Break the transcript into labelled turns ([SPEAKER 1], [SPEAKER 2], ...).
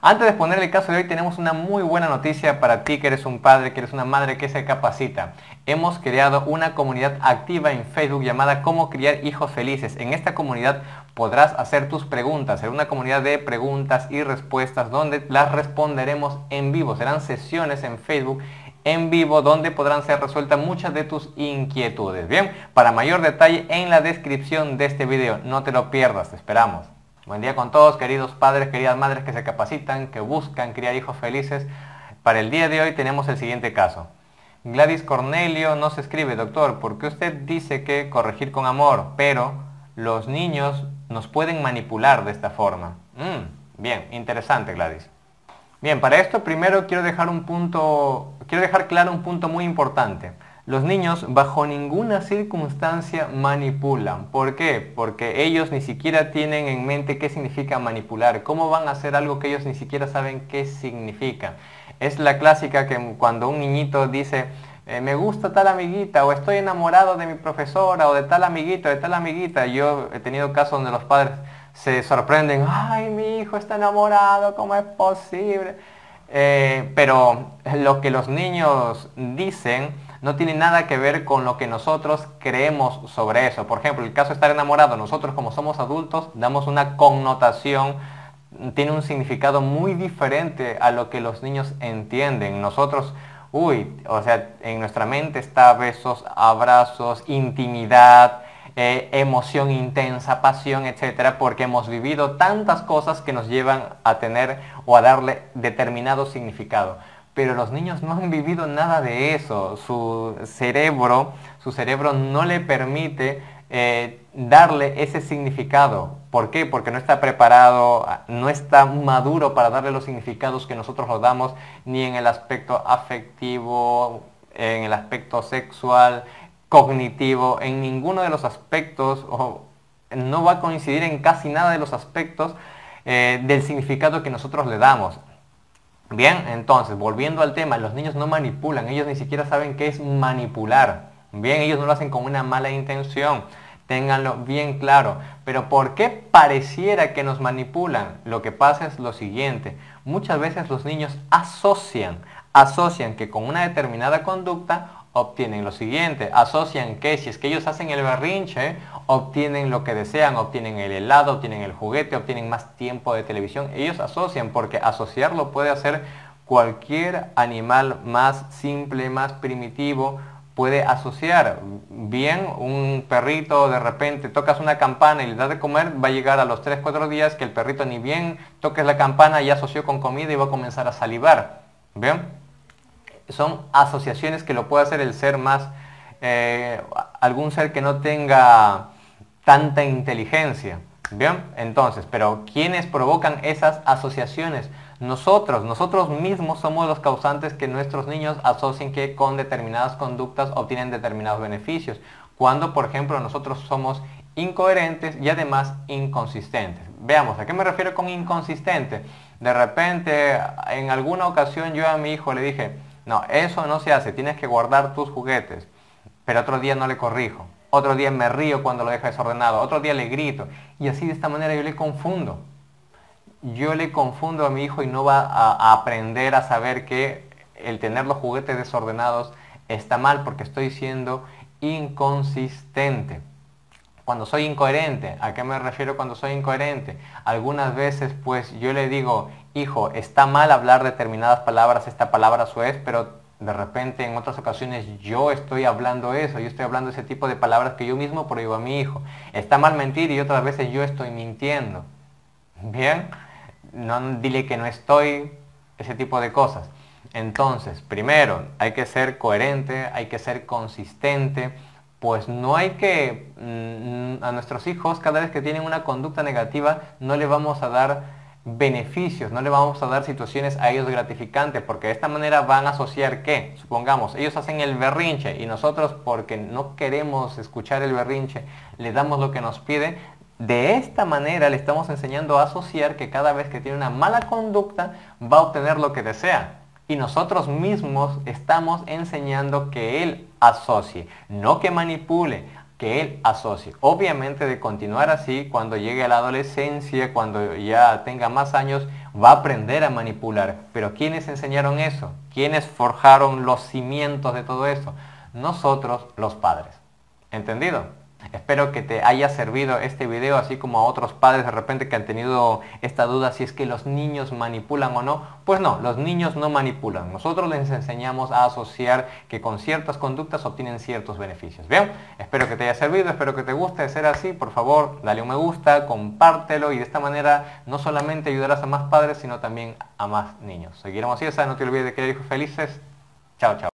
[SPEAKER 1] Antes de exponer el caso de hoy tenemos una muy buena noticia para ti que eres un padre, que eres una madre que se capacita. Hemos creado una comunidad activa en Facebook llamada Cómo criar hijos felices. En esta comunidad podrás hacer tus preguntas. Será una comunidad de preguntas y respuestas donde las responderemos en vivo. Serán sesiones en Facebook en vivo donde podrán ser resueltas muchas de tus inquietudes. Bien, para mayor detalle en la descripción de este video. No te lo pierdas, te esperamos. Buen día con todos, queridos padres, queridas madres que se capacitan, que buscan criar hijos felices. Para el día de hoy tenemos el siguiente caso. Gladys Cornelio nos escribe, doctor, ¿por qué usted dice que corregir con amor, pero los niños nos pueden manipular de esta forma? Mm, bien, interesante Gladys. Bien, para esto primero quiero dejar un punto, quiero dejar claro un punto muy importante. Los niños bajo ninguna circunstancia manipulan. ¿Por qué? Porque ellos ni siquiera tienen en mente qué significa manipular. ¿Cómo van a hacer algo que ellos ni siquiera saben qué significa? Es la clásica que cuando un niñito dice, eh, me gusta tal amiguita o estoy enamorado de mi profesora o de tal amiguito, de tal amiguita. Yo he tenido casos donde los padres se sorprenden, ay, mi hijo está enamorado, ¿cómo es posible? Eh, pero lo que los niños dicen no tiene nada que ver con lo que nosotros creemos sobre eso. Por ejemplo, el caso de estar enamorado, nosotros como somos adultos damos una connotación, tiene un significado muy diferente a lo que los niños entienden. Nosotros, uy, o sea, en nuestra mente está besos, abrazos, intimidad, eh, emoción intensa, pasión, etcétera, porque hemos vivido tantas cosas que nos llevan a tener o a darle determinado significado pero los niños no han vivido nada de eso. Su cerebro, su cerebro no le permite eh, darle ese significado. ¿Por qué? Porque no está preparado, no está maduro para darle los significados que nosotros lo damos, ni en el aspecto afectivo, en el aspecto sexual, cognitivo, en ninguno de los aspectos, o no va a coincidir en casi nada de los aspectos eh, del significado que nosotros le damos. Bien, entonces, volviendo al tema, los niños no manipulan, ellos ni siquiera saben qué es manipular. Bien, ellos no lo hacen con una mala intención, ténganlo bien claro. Pero ¿por qué pareciera que nos manipulan? Lo que pasa es lo siguiente, muchas veces los niños asocian, asocian que con una determinada conducta obtienen lo siguiente, asocian que si es que ellos hacen el berrinche, obtienen lo que desean, obtienen el helado, obtienen el juguete, obtienen más tiempo de televisión. Ellos asocian porque asociarlo puede hacer cualquier animal más simple, más primitivo, puede asociar. Bien, un perrito de repente tocas una campana y le das de comer, va a llegar a los 3-4 días que el perrito ni bien toques la campana ya asoció con comida y va a comenzar a salivar. ¿Bien? Son asociaciones que lo puede hacer el ser más, eh, algún ser que no tenga tanta inteligencia. Bien, entonces, pero ¿quiénes provocan esas asociaciones? Nosotros, nosotros mismos somos los causantes que nuestros niños asocien que con determinadas conductas obtienen determinados beneficios. Cuando, por ejemplo, nosotros somos incoherentes y además inconsistentes. Veamos, ¿a qué me refiero con inconsistente? De repente, en alguna ocasión yo a mi hijo le dije, no, eso no se hace, tienes que guardar tus juguetes. Pero otro día no le corrijo. Otro día me río cuando lo deja desordenado. Otro día le grito. Y así de esta manera yo le confundo. Yo le confundo a mi hijo y no va a, aprender a saber que el tener los juguetes desordenados está mal porque estoy siendo inconsistente. Cuando soy incoherente, ¿a qué me refiero cuando soy incoherente? Algunas veces pues yo le digo, hijo, está mal hablar determinadas palabras, esta palabra su es, pero de repente en otras ocasiones yo estoy hablando eso, yo estoy hablando ese tipo de palabras que yo mismo prohíbo a mi hijo. Está mal mentir y otras veces yo estoy mintiendo. Bien, no dile que no estoy, ese tipo de cosas. Entonces, primero, hay que ser coherente, hay que ser consistente, pues no hay que, mm, a nuestros hijos, cada vez que tienen una conducta negativa, no le vamos a dar beneficios, no le vamos a dar situaciones a ellos gratificantes, porque de esta manera van a asociar que, supongamos, ellos hacen el berrinche y nosotros porque no queremos escuchar el berrinche, le damos lo que nos pide, de esta manera le estamos enseñando a asociar que cada vez que tiene una mala conducta va a obtener lo que desea. Y nosotros mismos estamos enseñando que él asocie, no que manipule, que él asocie. Obviamente de continuar así, cuando llegue a la adolescencia, cuando ya tenga más años, va a aprender a manipular. Pero ¿quiénes enseñaron eso? ¿Quiénes forjaron los cimientos de todo eso? Nosotros, los padres. ¿Entendido? Espero que te haya servido este video, así como a otros padres de repente que han tenido esta duda si es que los niños manipulan o no. Pues no, los niños no manipulan. Nosotros les enseñamos a asociar que con ciertas conductas obtienen ciertos beneficios. Bien, espero que te haya servido, espero que te guste. De ser así, por favor, dale un me gusta, compártelo y de esta manera no solamente ayudarás a más padres, sino también a más niños. Seguiremos así, no te olvides de que hijos felices. Chao, chao.